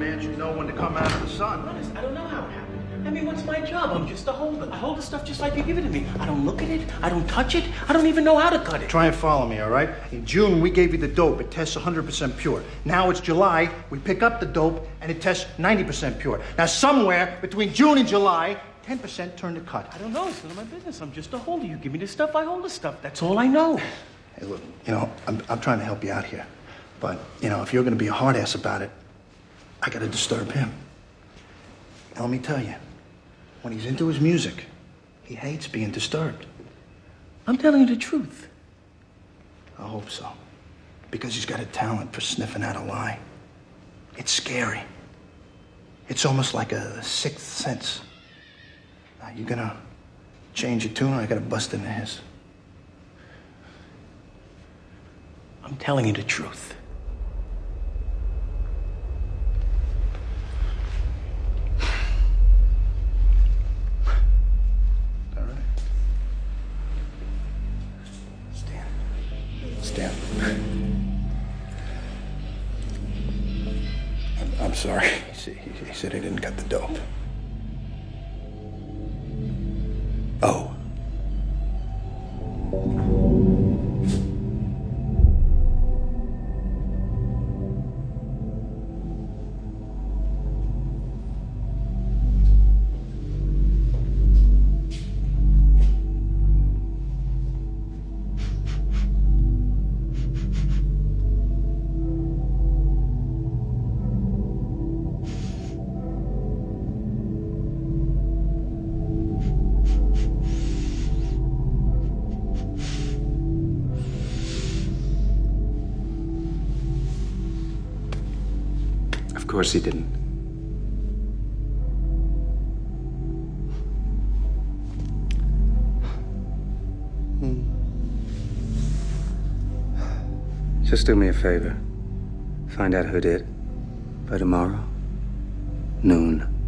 man should know when to come out of the sun. Honest, I don't know how it happened. I mean, what's my job? I'm just a holder. I hold the stuff just like you give it to me. I don't look at it. I don't touch it. I don't even know how to cut it. Try and follow me, all right? In June, we gave you the dope. It tests 100% pure. Now it's July. We pick up the dope, and it tests 90% pure. Now, somewhere between June and July, 10% turn to cut. I don't know. It's none of my business. I'm just a holder. You give me the stuff, I hold the stuff. That's all I know. Hey, look, you know, I'm, I'm trying to help you out here. But, you know, if you're going to be a hard ass about it, I got to disturb him. Now, let me tell you, when he's into his music, he hates being disturbed. I'm telling you the truth. I hope so. Because he's got a talent for sniffing out a lie. It's scary. It's almost like a sixth sense. Now, you're gonna change your tune I gotta bust into his? I'm telling you the truth. All right. Stan. Stan. I'm, I'm sorry. He said he didn't cut the dope. Oh. Course he didn't. Hmm. Just do me a favor. Find out who did. By tomorrow, noon.